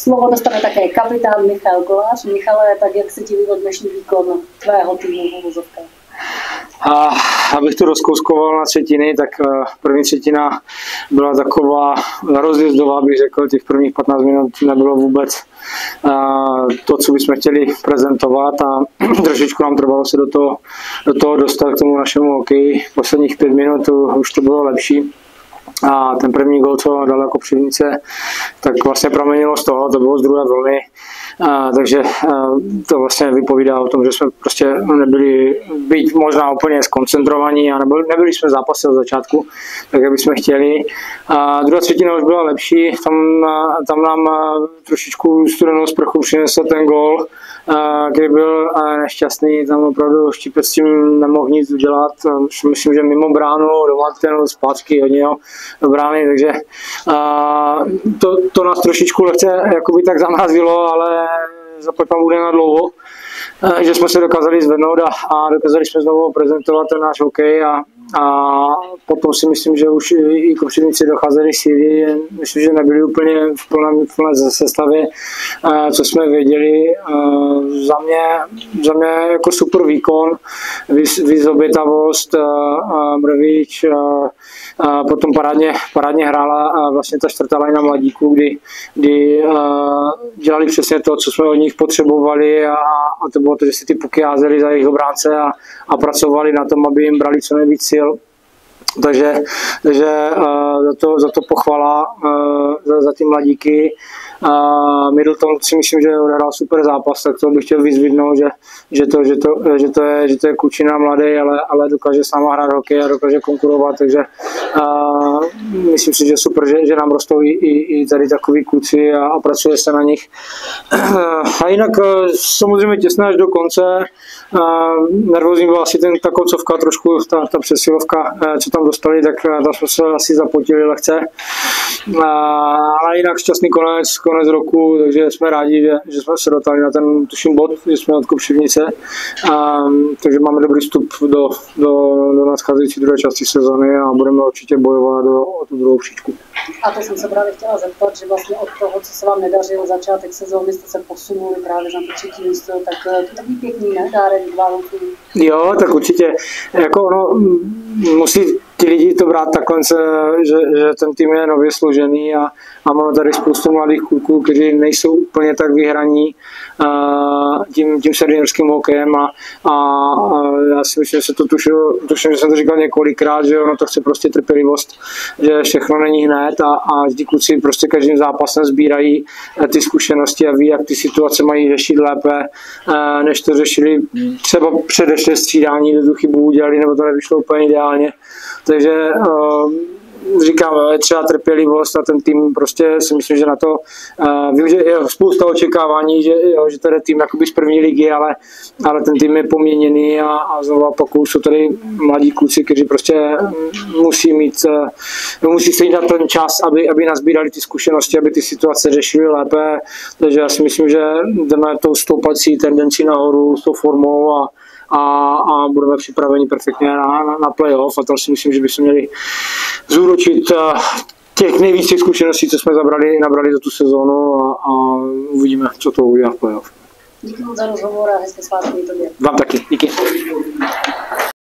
Slovo dostane také kapitán Michal Kolář. Michale, tak jak se ti líbil dnešní výkon tvého týmu v? A abych to rozkouskoval na třetiny, tak eh, první třetina byla taková rozjezdová, bych řekl, těch prvních 15 minut nebylo vůbec eh, to, co bychom chtěli prezentovat a trošičku nám trvalo se do toho, do toho dostat k tomu našemu hokeji. Posledních pět minut už to bylo lepší. A ten první gol, co dal jako přivnice, tak vlastně proměnilo z toho, to bylo z druhé vlny. A, takže a, to vlastně vypovídá o tom, že jsme prostě nebyli být možná úplně skoncentrovaní a nebyli, nebyli jsme v zápase od začátku, tak jak bychom chtěli. A druhá třetina už byla lepší, tam, tam nám trošičku studenou sprchu přinesl ten gol, který byl nešťastný, tam opravdu Štípec s tím nemohl nic udělat, myslím, že mimo bránu, doma ten zpátky hodně do brány, takže to, to nás trošičku lehce jakoby tak zamrazilo, ale zaplať tam bude na dlouho, že jsme se dokázali zvednout a, a dokázali jsme znovu prezentovat ten náš hokej a, a potom si myslím, že už i kopřivníci docházeli síly, myslím, že nebyli úplně v plné, v plné sestavě, co jsme věděli. Za mě, za mě jako super výkon, vyzobětavost, Mrvič, potom parádně, parádně hrála vlastně ta čtvrtá lajna mladíků, kdy, kdy dělali přesně to, co jsme od nich potřebovali a, a to bylo to, že si ty puky házeli za jejich obránce a, a pracovali na tom, aby jim brali co nejvíc sil. Takže, takže uh, za, to, za to pochvala uh, za, za ty mladíky. Uh, Middleton si myslím, že odehrál super zápas, tak to bych chtěl vyzvidnout, že, že, to, že, to, že, to je, že to je kučina mladý, ale, ale dokáže s náma hrát hokej a dokáže konkurovat, takže uh, myslím si, že super, že, že nám rostou i, i, i tady takový kluci a, a pracuje se na nich. a jinak uh, samozřejmě těsné až do konce. Uh, nervózní byla asi ten, ta koncovka trošku, ta, ta přesilovka, uh, co tam dostali, tak tam jsme se asi zapotili lehce. Ale jinak šťastný konec, konec roku, takže jsme rádi, že, že jsme se dotali na ten tuším bod, že jsme od Kopšivnice, a, takže máme dobrý vstup do, do, do nadcházející druhé části sezóny a budeme určitě bojovat do, tu druhou příčku. A to jsem se právě chtěla zeptat, že vlastně od toho, co se vám nedařilo začátek sezóny, jste se posunuli právě na to třetí místo, tak eh, to takový pěkný, ne? Dárek Jo, tak určitě. Jako ono, musí ti lidi to brát takhle, že, že ten tým je nově složený a, a máme tady spoustu mladých kluků, kteří nejsou úplně tak vyhraní uh, tím, tím seniorským hokejem a, a, a, já si myslím, že se to tušil, tuším, že jsem to říkal několikrát, že ono to chce prostě trpělivost, že všechno není hned a, a ti kluci prostě každým zápasem sbírají uh, ty zkušenosti a ví, jak ty situace mají řešit lépe, uh, než to řešili třeba předešlé střídání, kde tu chybu udělali, nebo to nevyšlo úplně ideálně. Takže uh, říkám, je třeba trpělivost a ten tým prostě si myslím, že na to, uh, vím, že je spousta očekávání, že, jo, že je tým jakoby z první ligy, ale, ale ten tým je poměněný a, a znovu pokud jsou tady mladí kluci, kteří prostě musí mít, uh, musí se jít na ten čas, aby, aby nazbírali ty zkušenosti, aby ty situace řešili lépe, takže já si myslím, že jdeme tou stoupací tendenci nahoru s tou formou a, a, a budeme připraveni perfektně na, na, na playoff a tam si myslím, že bychom měli zúročit eh, těch nejvíc těch zkušeností, co jsme zabrali, nabrali za tu sezónu a, a uvidíme, co to udělá v playoff. Moc za rozhovor a hezké svátky tobě. Vám taky, díky.